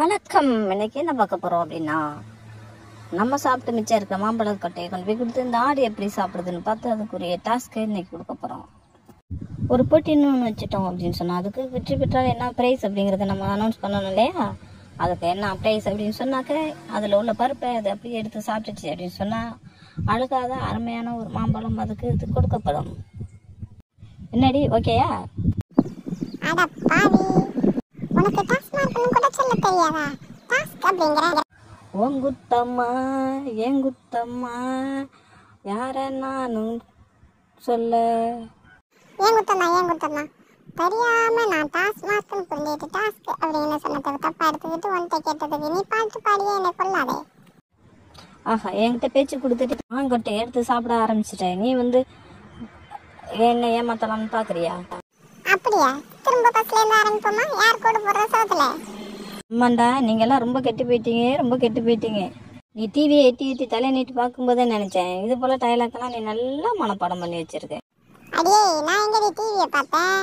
வணக்கம். இன்னைக்கு என்ன பார்க்க போறோம் அப்படின்னா நம்ம சாப்பிட்டு மிச்சம் இருக்க மாம்பழ கொட்டையை கொண்டு போய் கொடுத்து இந்த ஆடு எப்படி சாப்பிடுதுன்னு பார்த்து அதுக்குரிய டாஸ்க்கு இன்னைக்கு கொடுக்க போறோம். ஒரு போட்டின்னு ஒன்று வச்சுட்டோம் அப்படின்னு சொன்னால் அதுக்கு வெற்றி பெற்றால் என்ன ப்ரைஸ் அப்படிங்கிறத நம்ம அனௌன்ஸ் பண்ணணும் இல்லையா? அதுக்கு என்ன ப்ரைஸ் அப்படின்னு சொன்னாக்க அதில் உள்ள பருப்பை அதை அப்படியே எடுத்து சாப்பிட்டுச்சு அப்படின்னு சொன்னால் அழுகாத அருமையான ஒரு மாம்பழம் அதுக்கு இது கொடுக்கப்படும். என்னடி ஓகேயா அட பாவி. தெரியாதா டாஸ்க் அப்படிங்கிற. ஓங்குத்தம்மா ஏங்குத்தம்மா யார நானும் சொல்ல? ஏன் குத்தம்மா ஏன் குத்தம்மா. தெரியாம நான் டாஸ்மார்க்னு புரிஞ்சுட்டு டாஸ்க் அப்படின்னு சொன்னதுக்கு தப்பா எடுத்துக்கிட்டு உன்கிட்ட கேட்டதுக்கு நீ பாட்டு பாடியே என்னை கொள்ளாதே ஆஹா என்கிட்ட பேச்சு கொடுத்துட்டு மாங்கொட்டை எடுத்து சாப்பிட ஆரம்பிச்சிட்டேன் நீ வந்து என்ன ஏமாத்தலாம்னு பாக்குறியா? அப்படியா? திரும்ப பஸ்ல இருந்து ஆரம்பிப்போமா? யார் கூட போடுற சோத்துல அம்மாண்டா நீங்க எல்லாம் ரொம்ப கெட்டு போயிட்டீங்க ரொம்ப கெட்டு போயிட்டீங்க. நீ டிவியை எட்டி எட்டி தலை நீட்டி பார்க்கும்போதே நினைச்சேன் இது போல டயலாக்கெல்லாம் நீ நல்லா மனப்பாடம் பண்ணி வச்சிருக்க. அடியே நான் எங்கடி டிவியை பார்த்தேன்?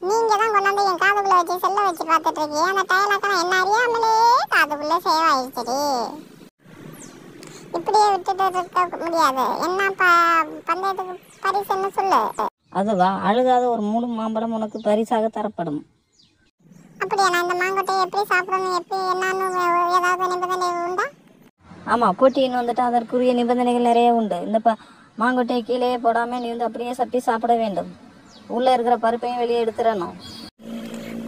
தான் கொண்டாந்து என் காதுக்குள்ள வச்சு செல்ல வச்சு பார்த்துட்டு இருக்கீங்க. அந்த டயலாக்கெல்லாம் என்ன அறியாமலே காதுக்குள்ள சேவ் ஆயிடுச்சுடி இப்படியே விட்டுட்டு இருக்க முடியாது. என்ன ப பந்தயத்துக்கு பரிசு என்ன சொல்லு? அதுவா அழுகாத ஒரு மூணு மாம்பழம் உனக்கு பரிசாக தரப்படும். அப்படியா? நான் இந்த மாங்கொட்டையை எப்படி சாப்பிடணும்? எப்படி என்னன்னு ஏதாவது நிபந்தனை உண்டா? ஆமாம் போட்டின்னு வந்துட்டு அதற்குரிய நிபந்தனைகள் நிறைய உண்டு. இந்த ப மாங்கொட்டையை கீழே போடாமல் நீ வந்து அப்படியே சப்பி சாப்பிட வேண்டும். உள்ளே இருக்கிற பருப்பையும் வெளியே எடுத்துடணும்.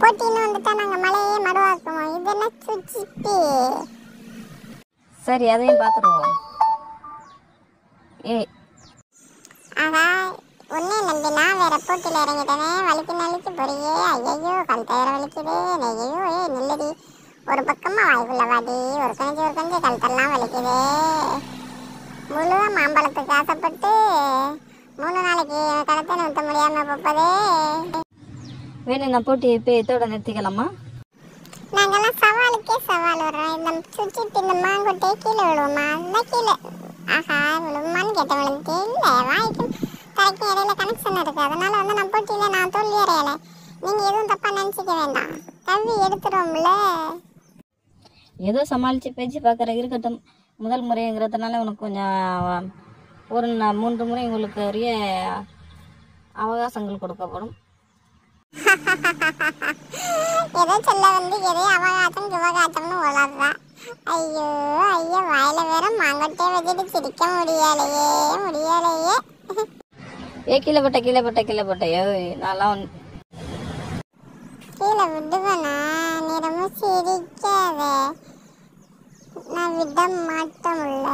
போட்டின்னு வந்துட்டா நாங்க மலையே மடுவாக்குவோம் இது என்ன சுச்சிப்பி? சரி அதையும் பார்த்துடுவோம். ஏ ஆகா உன்னை நம்பி நான் வேற போட்டியில் இறங்கிட்டேனே வலிக்கு நலிக்கு பொறியே ஐயையோ கல் தயிர வலிக்குதே ஐயையோ ஏ நில்லடி. ஒரு பக்கமா வாய்க்குள்ள வாடி ஒரு கஞ்சி ஒரு கஞ்சி கழுத்தெல்லாம் வலிக்குதே. முழு மாம்பழத்துக்கு ஆசைப்பட்டு மூணு நாளைக்கு கடத்தை நிறுத்த முடியாம போப்பதே. வேணும் நான் போட்டி இப்போ இதோட நிறுத்திக்கலாமா? நாங்கெல்லாம் சவாலுக்கே சவால் வர்றோம். இந்த சுச்சிட்டு இந்த மாங்கொட்டையை கீழே விழுவோமா? அதான் கீழே. ஆஹா விழுவுமான்னு கேட்ட விழுந்துட்டு இல்லை வாய்க்கும் தலைக்கும் இடையில கனெக்ஷன் இருக்கு. அதனால வந்து நான் போட்டியில நான் தோல்வி அடையலை. நீங்கள் எதுவும் தப்பாக நினச்சிக்க வேண்டாம். கல்வி எடுத்துருவோம்ல. ஏதோ சமாளித்து பேச்சு பார்க்குற இருக்கட்டும். முதல் முறைங்கிறதுனால உனக்கு கொஞ்சம் ஒரு மூன்று முறை உங்களுக்கு உரிய அவகாசங்கள் கொடுக்கப்படும். ஏதோ சொல்ல வந்து எதோ அவகாசம் சிவகாசம்னு உளறா ஐயோ ஐயோ வாயில வேற மாங்கொட்டையை வச்சுட்டு சிரிக்க முடியலையே முடியலையே. ஏ கீழே போட்ட கீழே போட்ட கீழே போட்ட. ஏ நான்லாம் கீழே விடுவேனா? நீ ரொம்ப சிரிக்காத. நான் விட மாட்டோம்ல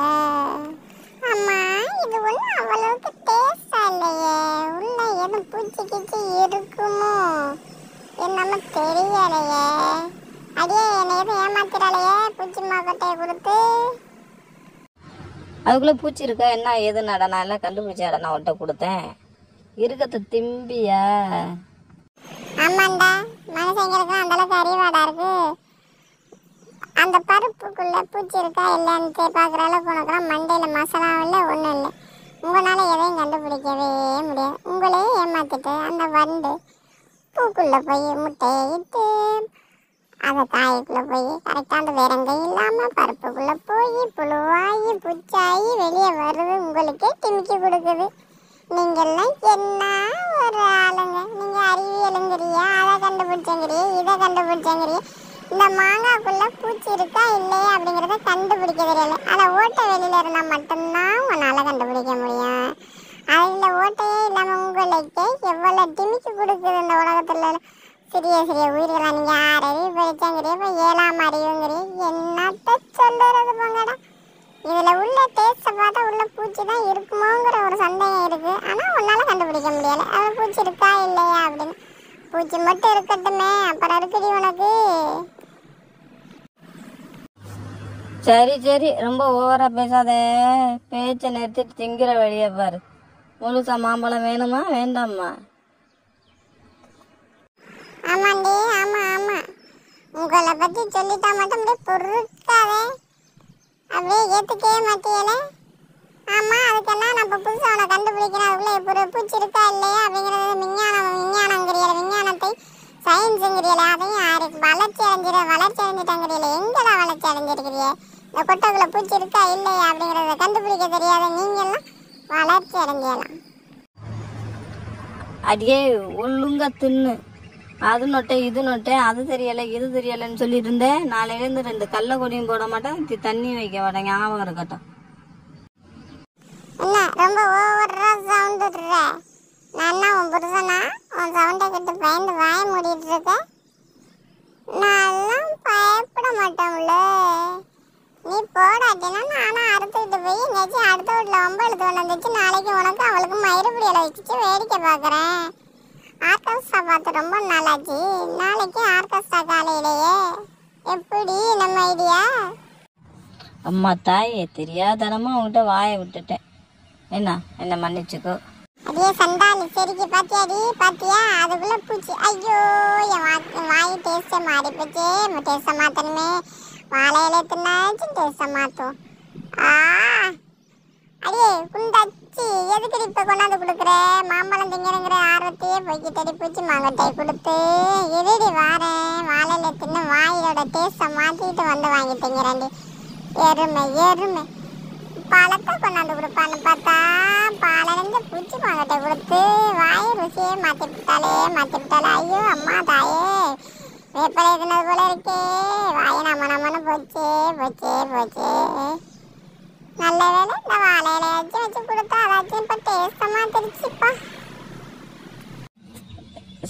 அம்மா இது ஒன்றும் அவ்வளவுக்கு டேஸ்டா இல்லையே. உள்ள எதுவும் பூச்சி கிச்சி இருக்குமோ? என்னமோ தெரியலையே அடியே என்னை எதுவும் ஏமாத்திராலையே பூச்சி மாக்கட்டையை கொடுத்து. அதுக்குள்ளே பூச்சி இருக்கா? என்ன ஏது நட நான் எல்லாம் கண்டுபிடிச்சாட நான் உன்ட்ட கொடுத்தேன். இருக்கத்த திம்பியா. ஆமாண்டா. மனுஷங்களுக்கு அந்த அளவுக்கு அறிவாடா இருக்கு. அந்த பருப்புக்குள்ள பூச்சி இருக்கா இல்லைன்னு பார்க்குற அளவுக்கு உனக்குலாம் மண்டையில் மசாலாவும் இல்லை ஒன்றும் இல்லை. உங்களால் எதையும் கண்டுபிடிக்கவே முடியாது. உங்களே ஏமாத்திட்டு அந்த வண்டு பூக்குள்ளே போய் முட்டையை இட்டு அதை காய்க்குள்ளே போய் கரெக்டாக அந்த விரங்கை இல்லாமல் பருப்புக்குள்ளே போய் புழுவாகி புச்சாகி வெளியே வருது உங்களுக்கே டிமிக்கி கொடுக்குது. நீங்கள்லாம் என்ன ஒரு ஆளுங்க? நீங்கள் அறிவியலுங்கிறியா அதை கண்டுபிடிச்சங்கிறியே இதை கண்டுபிடிச்சங்கிறியே. இந்த மாங்காய்க்குள்ளே பூச்சி இருக்கா இல்லையா அப்படிங்கிறத கண்டுபிடிக்க தெரியல. அதை ஓட்டை வெளியில் இருந்தால் மட்டும்தான் உன்னால் கண்டுபிடிக்க முடியும். அதில் ஓட்டையே இல்லாமல் உங்களுக்கு எவ்வளோ டிமிக்கி கொடுக்குது இந்த உலகத்தில்? சிறிய சிறிய உயிர்களா நீங்கள் ஆறு அறிவு படிச்சங்கிறிய இப்போ ஏழாம் அறிவுங்கிறீ என்னத்த சொல்லுறது போங்கடா? இதில் உள்ள டேஸ்ட்டை பார்த்தா உள்ள பூச்சி தான் இருக்குமோங்கிற ஒரு சந்தேகம் இருக்குது ஆனால் உன்னால் கண்டுபிடிக்க முடியலை. அது பூச்சி இருக்கா இல்லையா அப்படின்னு. பூச்சி மட்டும் இருக்கட்டுமே அப்புறம் இருக்குடி உனக்கு. சரி சரி. ரொம்ப ஓவரா பேசாத. பேச்சை நிறுத்திட்டு திங்கிற வழியை பாரு. முழுசா மாம்பழம் வேணுமா? வேண்டாமா ஆமாண்டி ஆமா ஆமா. உங்களை பத்தி சொல்லிட்டா மட்டும் அப்படியே பொருட்டாவே அப்படியே ஏத்துக்கவே மாட்டியல. ஆமா அதுக்கெல்லாம் நான் இப்போ புதுசாக அவனை கண்டுபிடிக்கிறேன். அதுக்குள்ள இப்போ ஒரு பூச்சி இருக்கா இல்லையா அப்படிங்கிறது விஞ்ஞானம் விஞ்ஞானங்கிறியல விஞ்ஞானத்தை சயின்ஸுங்கிறியல அதையும் யாரு வளர்ச்சி அடைஞ்சிட வளர்ச்சி அடைஞ்சிட்டாங்கிறீல எங்கடா வளர்ச்சி அடைஞ்சிருக்கிறீங்க இந்த கொட்டைக்குள்ள பூச்சி இருக்கா இல்லையா அப்படிங்கிறத கண்டுபிடிக்க தெரியாத நீங்கெல்லாம் வளர்ச்சி அடைஞ்சலாம் அடியே ஒழுங்கா தின்னு. அது நொட்டை இது நொட்டை அது தெரியலை இது தெரியலைன்னு சொல்லிட்டு இருந்தேன் நாளையிலேருந்து ரெண்டு கல்ல கொடியும் போட மாட்டேன் தண்ணி வைக்க மாட்டேன் ஞாபகம் இருக்கட்டும். என்ன ரொம்ப ஓவரா சவுண்ட் விடுற? நான் என்ன உன் புருஷனா? உன் சவுண்டை கேட்டு பயந்து வாய மூடிட்டு நான் நான்லாம் பயப்பட மாட்டோம்ல நீ போடாட்டினா நானும் அறுத்துக்கிட்டு போய் எங்கேயாச்சும் அடுத்த வீட்டில் ஒம்பது கொண்டு வந்துச்சு நாளைக்கு உனக்கு அவளுக்கு மயிறுபிடியில் வச்சுட்டு வேடிக்கை பார்க்குறேன். ஆர்கெஸ்ட்ரா பார்த்து ரொம்ப நாளாச்சு. நாளைக்கு ஆர்கெஸ்ட்ரா காலையிலேயே எப்படி நம்ம ஐடியா? அம்மா தாயே தெரியாதனமா உன்கிட்ட வாயை விட்டுட்டேன். என்ன என்ன மன்னிச்சுக்கோ. அடியே சண்டாளி சரிக்கு பாத்தியாடி? பாத்தியா? அதுக்குள்ள பூச்சி. ஐயோ என் வாய் டேஸ்டே மாறி போச்சே. டேஸ்ட்டை மாத்தணுமே. வாழை இலை தின்னாச்சும் டேஸ்ட்டை மாத்தும். ஆ அடியே குண்டாச்சி எதுக்கு இப்ப கொண்டாந்து கொடுக்குற? மாம்பழம் திங்கிறங்கிற ஆர்வத்தையே போய்கிட்டடி பூச்சி மாங்கட்டாய் கொடுத்து. எதிரி வாரேன் வாழையில தின்னு வாயோட டேஸ்ட்டை மாத்திட்டு வந்து வாங்கி திங்கிறேன்டி எருமை எருமை. பழத்தை கொண்டாந்து கொடுப்பான்னு பார்த்தா பாலிருந்து பூச்சி மாங்கட்டை கொடுத்து வாய் ருசியே மாற்றி விட்டாலே மாற்றி விட்டாலே ஐயோ அம்மா தாயே. வேப்பலை இருந்தது போல இருக்கே. வாய் நம்ம நம்மன்னு போச்சே போச்சே போச்சே. நல்ல வேலை இந்த வாழை இலையாச்சும் வச்சு கொடுத்தா அதாச்சும் இப்போ டேஸ்டமாக தெரிச்சுப்பா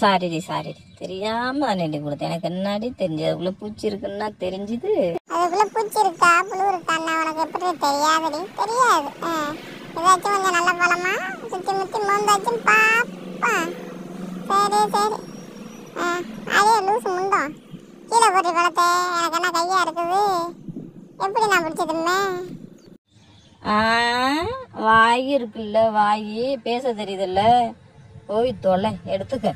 சாரிடி சாரிடி தெரியாம தானே கொடுத்தேன் எனக்கு என்னாடி தெரிஞ்சது அதுக்குள்ள பூச்சி இருக்குன்னா தெரிஞ்சுது அதுக்குள்ள பூச்சி இருக்கா புழு இருக்கான்னு உனக்கு எப்படி தெரியாதுடி தெரியாது. ஏதாச்சும் கொஞ்சம் நல்ல பழமா சுத்தி முத்தி மோந்தாச்சும் பாப்பேன் சரி சரி அதே லூசு முண்டம் கீழே போட்டு பழத்தை எனக்கு என்ன கையா இருக்குது எப்படி நான் பிடிச்சதுமே வாய் இருக்குல்ல வாய் பேச தெரியுதுல்ல. போய் தொலை எடுத்துக்க.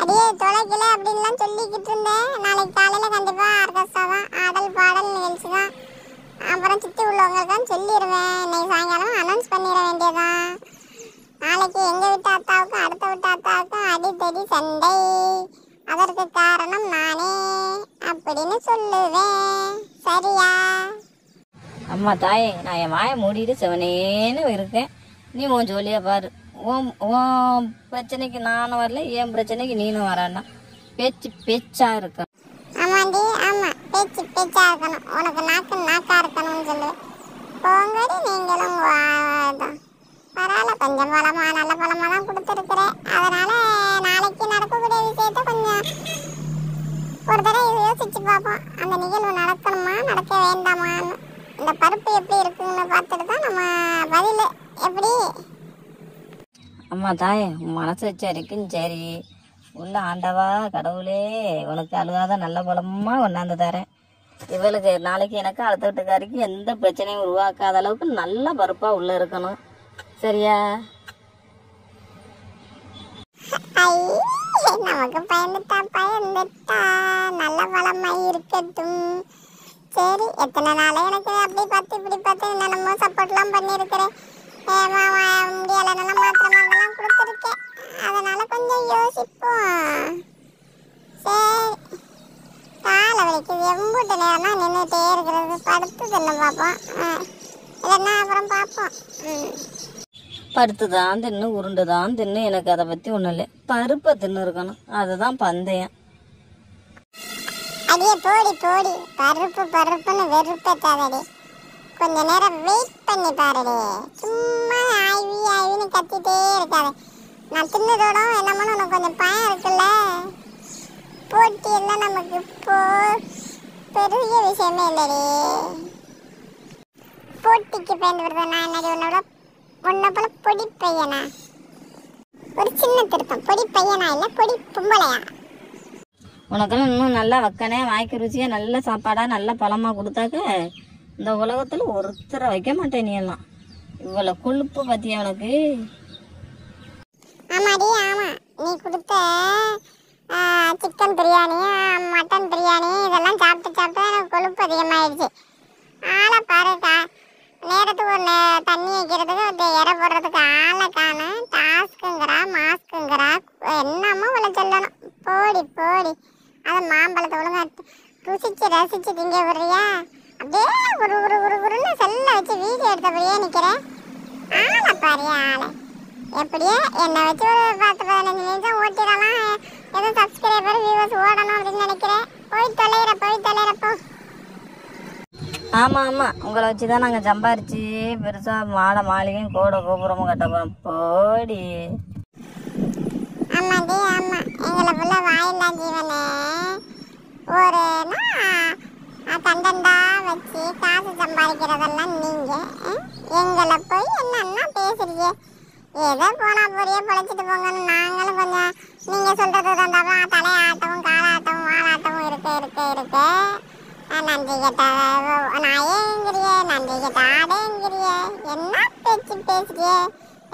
அடியே தொலைக்கல அப்படின்லாம் சொல்லிக்கிட்டு இருந்தேன். நாளைக்கு காலையில கண்டிப்பா ஆர்கெஸ்ட்ரா ஆடல் பாடல் நிகழ்ச்சி தான் அப்புறம் சுத்தி தான் சொல்லிடுவேன் இன்னைக்கு சாயங்காலம் அனௌன்ஸ் பண்ணிட வேண்டியதான் நாளைக்கு எங்க வீட்டு அத்தாவுக்கும் அடுத்த வீட்டு அத்தாவுக்கும் அடித்தடி சண்டை. அதற்கு காரணம் நானே அப்படின்னு சொல்லுவேன். சரியா? அம்மா தாயே நான் என் வாயை மூடிட்டு செவனேன்னு இருக்கேன். நீ உன் ஜோலியாக பாரு. உன் உன் பிரச்சனைக்கு நானும் வரல என் பிரச்சனைக்கு நீனும் வரானா பேச்சு பேச்சா இருக்க ஆமாண்டி ஆமா. பேச்சு பேச்சா இருக்கணும். உனக்கு நாக்கு நாக்கா இருக்கணும்னு சொல்லு. போங்கடி நீங்களும் பரவாயில்ல கொஞ்சம் பழமா நல்ல பழமா தான் கொடுத்துருக்குறேன். அதனால நாளைக்கு நடக்கக்கூடிய விஷயத்த கொஞ்சம் ஒரு தடவை யோசிச்சு பார்ப்போம். அந்த நிகழ்வு நடக்கணுமா நடக்க வேண்டாமா? இந்த பருப்பு எப்படி இருக்குன்னு பார்த்துட்டு தான் நம்ம பதில் எப்படி? அம்மா தாயே உன் மனசு வச்ச வரைக்கும் சரி. உள்ள ஆண்டவா கடவுளே உனக்கு அழுகாத நல்ல பழமா கொண்டாந்து தரேன். இவளுக்கு நாளைக்கு எனக்கு அடுத்த வீட்டுக்காரிக்கு எந்த பிரச்சனையும் உருவாக்காத அளவுக்கு நல்ல பருப்பா உள்ள இருக்கணும். சரியா? நமக்கு பயந்துட்டா பயந்துட்டா. நல்ல பழமாய் இருக்கட்டும். சரி எத்தனை நாளே எனக்கு அப்படி பார்த்து இப்படி பார்த்து என்னென்னமோ சப்போர்ட்லாம் பண்ணியிருக்கிறேன். முடியலைன்னா மாத்திரை மருந்தெல்லாம் கொடுத்துருக்கேன். அதனால் கொஞ்சம் யோசிப்போம். சரி. காலை வலிக்குது. எம்பூட்டு நேரம்னா நின்றுட்டே இருக்கிறது. படுத்து தின்னு பார்ப்போம். இல்லைன்னா அப்புறம் பார்ப்போம். பருத்து தான் தின்னு உருண்டு தான் தின்னு எனக்கு அதை பற்றி ஒன்றும் இல்லை. பருப்பை தின்னு இருக்கணும் அதுதான் பந்தயம். அடியே போடி போடி. பருப்பு பருப்புன்னு வெறுப்பேத்தாதடி கொஞ்ச நேரம் வெயிட் பண்ணி பாருடி. சும்மா ஆய்வி ஆய்வின்னு கத்திட்டே இருக்காது. நான் தின்னதோட என்னமோ உனக்கு கொஞ்சம் பயம் இருக்குல்ல? போட்டி எல்லாம் நமக்கு இப்போ பெரிய விஷயமே இல்லடி. போட்டிக்கு பயந்து பயன்படுத்த நான் என்னடி உன்னோட உன்னை போல பொடி பையனா? ஒரு சின்ன திருத்தம். பொடி பையனா இல்லை பொடி பொம்பளையா? உனக்கெல்லாம் இன்னும் நல்லா வைக்கனே வாய்க்கு ருச்சியாக நல்ல சாப்பாடாக நல்ல பழமாக கொடுத்தாக்க இந்த உலகத்தில் ஒருத்தரை வைக்க மாட்டேன் நீ எல்லாம். இவ்வளோ கொழுப்பு பற்றியா உனக்கு? ஆமாடி ஆமா. நீ கொடுத்த சிக்கன் பிரியாணி மட்டன் பிரியாணி இதெல்லாம் சாப்பிட்டு சாப்பிட்டு எனக்கு கொழுப்பு அதிகமாகிடுச்சு ஆளை பாருக்கா. நேரத்துக்கு ஒரு தண்ணி வைக்கிறதுக்கு ஒரு இறை போடுறதுக்கு ஆளை காணும் டாஸ்க்குங்கிறா மாஸ்க்குங்கிறா என்னமோ உள்ள சொல்லணும் போடி போடி. அது மாம்பழத்தை ஒழுங்கா ருசிச்சு ரசிச்சு திங்க விடுறியா? அப்படியே குரு குரு குரு குருன்னு செல்ல வச்சு வீடியோ எடுத்தபடியே நிக்கிறேன் ஆளை பாரு ஆளை. எப்படியே என்னை வச்சு ஒரு பத்து பதினஞ்சு நிமிஷம் ஓட்டிடலாம். எதுவும் சப்ஸ்கிரைபர் வியூவர்ஸ் ஓடணும் அப்படின்னு நினைக்கிறேன். போய் தொலைகிற போய் தொலைகிறப்போ ஆமா ஆமா. உங்களை வச்சு தான் நாங்க சம்பாரிச்சு பெருசா மாட மாளிகையும் கோட கோபுரமும் கட்ட போறோம். போடி. ஆமாடி ஆமா. எங்களை புள்ள வாயில்லாம் ஜீவனே. ஒரு நான் தண்டண்டா வச்சு காசு சம்பாதிக்கிறதெல்லாம் நீங்கள் எங்களை போய் என்னன்னா பேசுறீங்க. ஏதோ போனால் போறியே பொழைச்சிட்டு போங்கன்னு நாங்களும் கொஞ்சம் நீங்கள் சொல்கிறது தந்தாவா தலையாட்டவும் காலாட்டவும் வாலாட்டவும் இருக்க இருக்க இருக்க. அஹ் நன்றி கேட்ட நாயேங்கிறிய நன்றி கேட்ட ஆடேங்கிறிய. என்ன பேச்சு பேசுறியே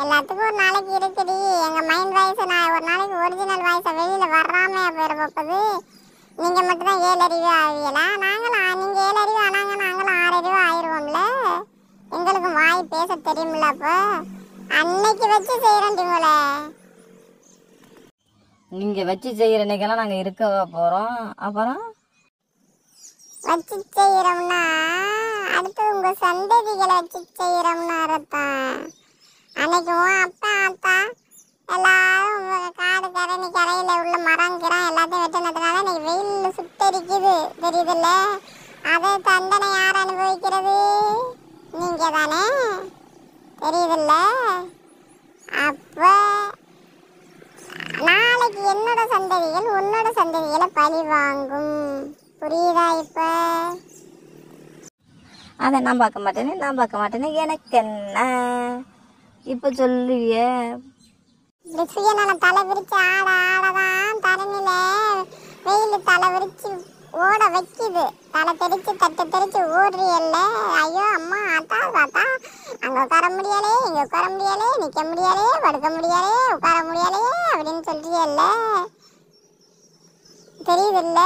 எல்லாத்துக்கும் ஒரு நாளைக்கு இருக்குடி. எங்க மைண்ட் வாய்ஸ் நான் ஒரு நாளைக்கு ஒரிஜினல் வாய்ஸை வெளியில வராம போயிட போகுது. நீங்க மட்டும்தான் ஏழு அறிவு ஆவீங்களா? நாங்களும் நீங்க ஏழு அறிவு ஆனாங்க நாங்களும் ஆறு அறிவு ஆயிடுவோம்ல எங்களுக்கும் வாய் பேச தெரியுமில்ல அப்போ. அன்னைக்கு வச்சு செய்யறோம் உங்களை. நீங்க வச்சு செய்யற இன்னைக்கெல்லாம் நாங்க இருக்கவா போறோம். அப்புறம்? வச்சு செய்யறோம்னா அடுத்து உங்க சந்ததிகளை வச்சு செய்யறோம்னு அர்த்தம். அன்னைக்கு உன் அப்பா அத்தா எல்லாரும் காடு கரணி கரையில் உள்ள மரம் கிரம் எல்லாத்தையும் வெட்டினதுனால இன்னைக்கு வெயில் சுட்டரிக்குது தெரியுதுல்ல? அதை தண்டனை யார் அனுபவிக்கிறது? நீங்க தானே தெரியுதுல்ல? அப்போ நாளைக்கு என்னோட சந்ததிகள் உன்னோட சந்ததிகளை பழி வாங்கும். புரியுதா இப்போ? அதை நான் பார்க்க மாட்டேன்னு நான் பார்க்க மாட்டேன்னு எனக்கு என்ன? இப்ப சொல்லுவியே? இப்படி சுயநலம் தலை விரிச்சு ஆட ஆடதான் தரணில வெயில் தலை விரிச்சு ஓட வைக்குது. தலை தெரிச்சு தட்டு தெரிச்சு ஓடுறியல்ல. ஐயோ அம்மா ஆத்தா தாத்தா அங்க உட்கார முடியலே இங்க உட்கார முடியலே நிக்க முடியலே படுக்க முடியலே உட்கார முடியலே அப்படின்னு சொல்றியல்ல. தெரியுதுல்ல?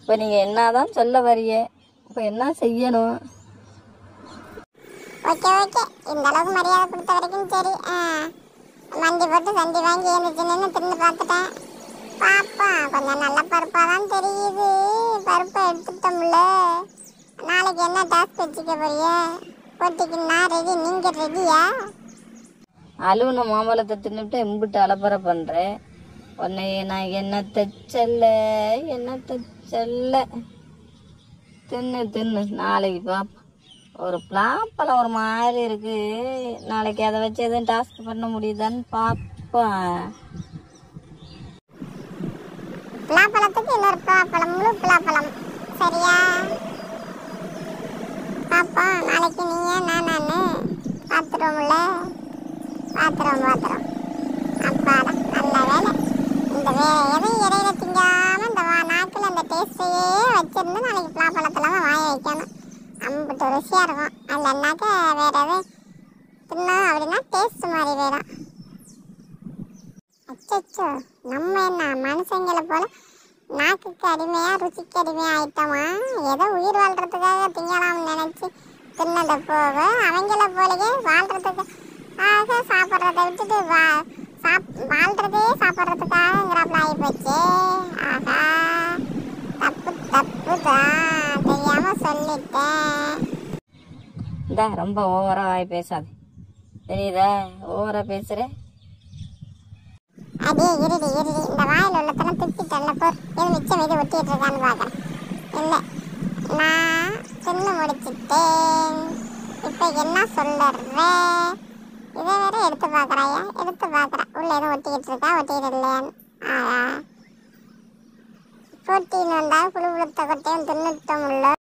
இப்ப நீங்க என்னதான் சொல்ல வரிய இப்ப என்ன செய்யணும்? ஓகே ஓகே இந்த அளவுக்கு மரியாதை கொடுத்த வரைக்கும் சரி. ஆ. மண்டி போட்டு சண்டி வாங்கி எழுந்துச்சுன்னு நின்று பார்த்துட்டேன். பாப்பா கொஞ்சம் நல்ல பருப்பாக தான் தெரியுது. பருப்பை எடுத்துட்டோம்ல. நாளைக்கு என்ன டாஸ்க் வச்சுக்க போறிய? போட்டிக்கு நான் ரெடி நீங்கள் ரெடியா அழுவுன மாம்பழத்தை தின்னுட்டு எம்பிட்டு அலப்பறை பண்ணுறேன் உன்னை நான் என்ன தச்சல்ல என்ன தச்சல்ல தின்னு தின்னு. நாளைக்கு பாப்போம். ஒரு பிளாப்பழம் ஒரு மாதிரி இருக்கு. நாளைக்கு அதை வச்சு எதுவும் டாஸ்க் பண்ண முடியுதான்னு பார்ப்பேன் பலாப்பழத்துக்கு இன்னொரு பலாப்பழம் முழு பலாப்பழம் சரியா? பாப்பா நாளைக்கு நீயே நான் நானு பார்த்துருவோம்ல. பார்த்துருவோம் பார்த்துருவோம். அப்பாடா நல்ல வேலை. இந்த வே எதையும் இடையில திங்காம இந்த வா நாக்கில் அந்த டேஸ்ட்டையே வச்சிருந்து நாளைக்கு பலாப்பழத்துல தான் வாய வைக்கணும். அம்பிட்டு ருசியாக இருக்கும். அதில் என்னாக்க வேற எதுவும் தின்னோம் அப்படின்னா டேஸ்ட் மாதிரி போயிடும். அச்சோ நம்ம என்ன மனுஷங்களை போல நாக்குக்கு அடிமையாக ருசிக்கு அடிமையாக ஆயிட்டோமா? ஏதோ உயிர் வாழ்கிறதுக்காக திங்கலாம்னு நினச்சி தின்னதை போக அவங்கள போலயே வாழ்றதுக்காக சாப்பிட்றத விட்டுட்டு வா சாப் வாழ்கிறதே சாப்பிட்றதுக்காகங்கிறாப்புல ஆகி போச்சு. ஆஹா தப்பு தப்பு தான் சொல்லிட்டேன். இந்த ரொம்ப ஓவரா வாய் பேசாது. தெரியுதா? ஓவரா பேசுற? அதே இருடி இருடி. இந்த வாயில் உள்ளத்தனை துப்பிட்டல்ல போர் எது மிச்சம் இது ஒட்டிட்டு இருக்கான்னு பார்க்கறேன். இல்லை நான் தின்னு முடிச்சிட்டேன். இப்போ என்ன சொல்லுறேன் இதை வேற எடுத்து பார்க்குறாயா? எடுத்து பார்க்குறேன் உள்ள எதுவும் ஒட்டிக்கிட்டு இருக்கா? ஒட்டிக்கிட்டு இல்லையான்னு. ஆயா போட்டின்னு வந்தால் புழு புழுத்த கொட்டையும் தின்னுட்டோம் உள்ள